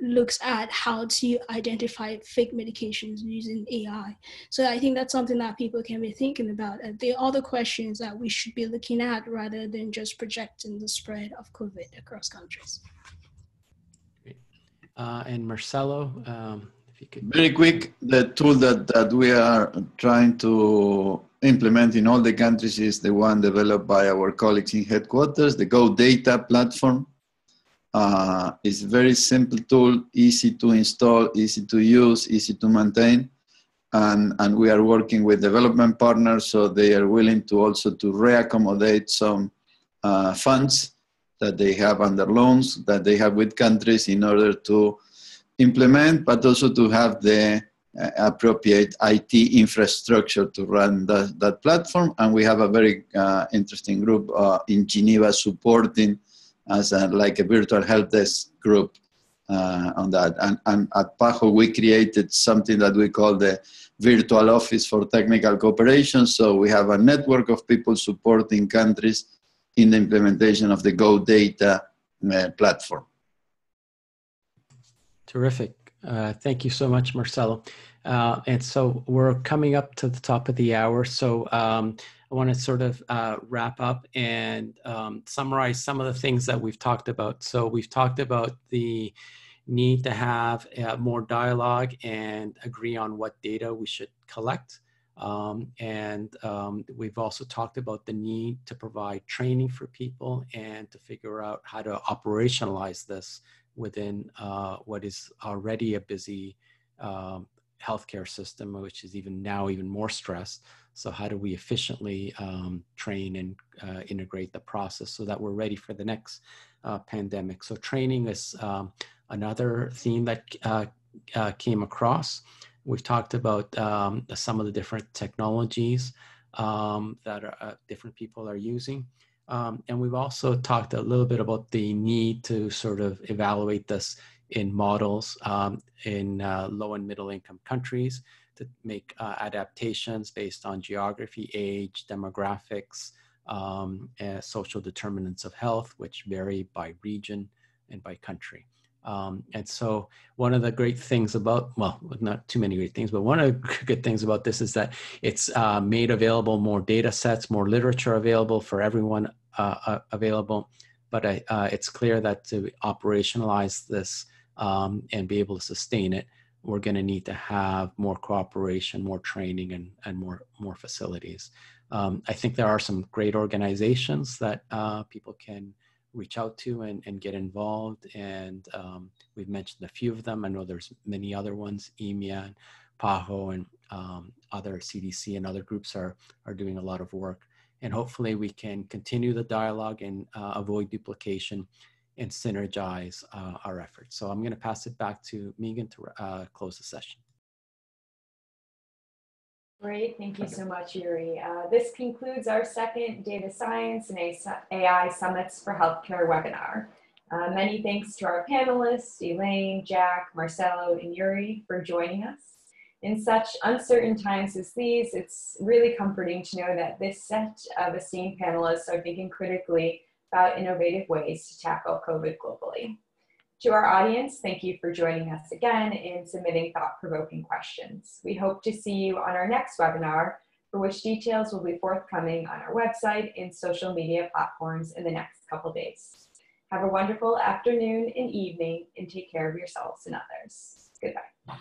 looks at how to identify fake medications using AI. So I think that's something that people can be thinking about. And there are other questions that we should be looking at rather than just projecting the spread of COVID across countries. Uh, and Marcelo, um, if you could. Very quick, the tool that, that we are trying to implement in all the countries is the one developed by our colleagues in headquarters, the Go Data platform uh, it's a very simple tool, easy to install, easy to use, easy to maintain. And, and we are working with development partners, so they are willing to also to reaccommodate some uh, funds that they have under loans that they have with countries in order to implement, but also to have the uh, appropriate IT infrastructure to run the, that platform. And we have a very uh, interesting group uh, in Geneva supporting as a, like a virtual help desk group uh, on that. And, and at PAHO, we created something that we call the virtual office for technical cooperation. So we have a network of people supporting countries in the implementation of the Go Data uh, platform. Terrific. Uh, thank you so much, Marcelo. Uh, and so we're coming up to the top of the hour. So um, I want to sort of uh, wrap up and um, summarize some of the things that we've talked about. So we've talked about the need to have uh, more dialogue and agree on what data we should collect. Um, and um, we've also talked about the need to provide training for people and to figure out how to operationalize this within uh, what is already a busy um, healthcare system, which is even now even more stressed. So how do we efficiently um, train and uh, integrate the process so that we're ready for the next uh, pandemic? So training is um, another theme that uh, uh came across. We've talked about um, some of the different technologies um, that are, uh, different people are using. Um, and we've also talked a little bit about the need to sort of evaluate this in models um, in uh, low and middle income countries to make uh, adaptations based on geography, age, demographics, um, social determinants of health, which vary by region and by country. Um, and so one of the great things about, well, not too many great things, but one of the good things about this is that it's uh, made available more data sets, more literature available for everyone uh, uh, available. But uh, it's clear that to operationalize this um, and be able to sustain it, we're going to need to have more cooperation, more training, and, and more, more facilities. Um, I think there are some great organizations that uh, people can reach out to and, and get involved. And um, we've mentioned a few of them. I know there's many other ones, IMIA and PAHO and um, other CDC and other groups are, are doing a lot of work. And hopefully we can continue the dialogue and uh, avoid duplication and synergize uh, our efforts. So I'm going to pass it back to Megan to uh, close the session. Great, thank you so much, Yuri. Uh, this concludes our second Data Science and AI Summits for Healthcare webinar. Uh, many thanks to our panelists, Elaine, Jack, Marcelo, and Yuri for joining us. In such uncertain times as these, it's really comforting to know that this set of esteemed panelists are thinking critically about innovative ways to tackle COVID globally. To our audience, thank you for joining us again and submitting thought-provoking questions. We hope to see you on our next webinar, for which details will be forthcoming on our website and social media platforms in the next couple days. Have a wonderful afternoon and evening, and take care of yourselves and others. Goodbye.